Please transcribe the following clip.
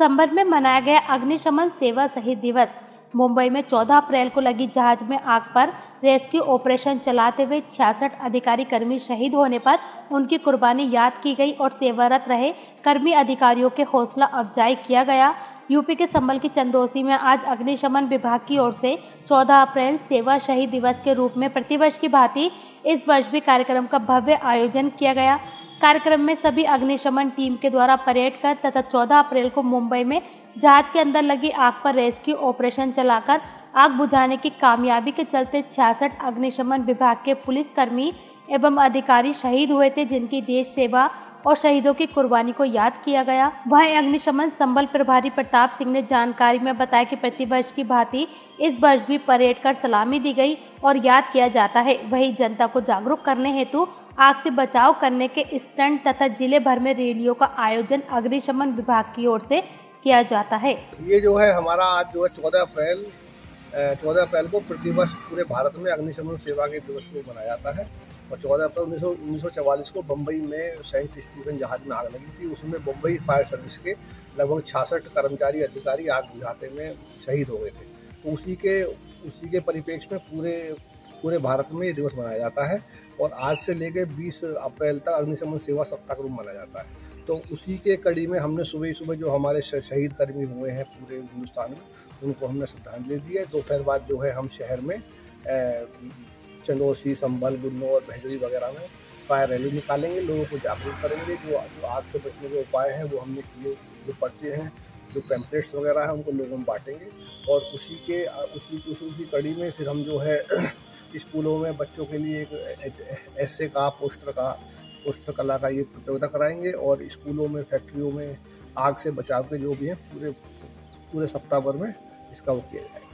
संबंध में मनाया गया अग्निशमन सेवा शहीद दिवस। मुंबई में 14 अप्रैल को लगी जहाज़ में आग पर रेस्क्यू ऑपरेशन चलाते हुए छियासठ अधिकारी कर्मी शहीद होने पर उनकी कुर्बानी याद की गई और सेवारत रहे। कर्मी अधिकारियों के हौसला अफजाई किया गया। यूपी के संबल की चंदोसी में आज अग्निशमन विभाग की ओर से 14 अप्रैल सेवा शहीद दिवस के रूप में प्रतिवर्ष की भांति इस वर्ष भी कार्यक्रम का भव्य आयोजन किया गया। कार्यक्रम में सभी अग्निशमन टीम के द्वारा परेड कर तथा 14 अप्रैल को मुंबई में जहाज़ के अंदर लगी आग पर रेस्क्यू ऑपरेशन चलाकर आग बुझाने की कामयाबी के चलते छियासठ अग्निशमन विभाग के पुलिसकर्मी एवं अधिकारी शहीद हुए थे, जिनकी देश सेवा और शहीदों की कुर्बानी को याद किया गया। वहीं अग्निशमन संबल प्रभारी प्रताप सिंह ने जानकारी में बताया कि प्रतिवर्ष की भांति इस वर्ष भी परेड कर सलामी दी गई और याद किया जाता है। वही जनता को जागरूक करने हेतु आग से बचाव करने के स्टंट तथा ज़िले भर में रैलियों का आयोजन अग्निशमन विभाग की ओर से किया जाता है। ये जो है, हमारा आज जो है चौदह अप्रैल चौदह अप्रैल को प्रतिवर्ष पूरे भारत में अग्निशमन सेवा के दिवस को मनाया जाता है। और चौदह अप्रैल उन्नीस उन्नीस सौ चवालीस को बम्बई में सेंट स्टीफन जहाज़ में आग लगी थी। उसमें बम्बई फायर सर्विस के लगभग छियासठ कर्मचारी अधिकारी आग बुझाते में शहीद हो गए थे। तो उसी के उसी के परिप्रेक्ष्य में पूरे पूरे भारत में ये दिवस मनाया जाता है और आज से लेकर 20 अप्रैल तक अग्निशमन सेवा सप्ताह का रूप मनाया जाता है। तो उसी के कड़ी में हमने सुबह ही सुबह जो हमारे शहीद कर्मी हुए हैं पूरे हिंदुस्तान में, उनको हमने श्रद्धांजलि दी है। दोपहर बाद जो है हम शहर में चंदोसी, संभल, गुन्नौर भैजरी वगैरह में फायर रैली निकालेंगे, लोगों को जागरूक करेंगे। जो जो आग से बचने के उपाय हैं, वो हमने किए, जो पर्चे हैं जो पैम्पलेट्स वगैरह हैं, उनको लोगों में बांटेंगे। और उसी के, उसी उसी उसी कड़ी में फिर हम जो है, स्कूलों में बच्चों के लिए एक ऐसे का, पोस्टर का, पोस्टर कला का ये प्रतियोगिता कराएँगे और स्कूलों में, फैक्ट्रियों में आग से बचाव के जो भी हैं, पूरे पूरे सप्ताह भर में इसका वो किया जाएगा।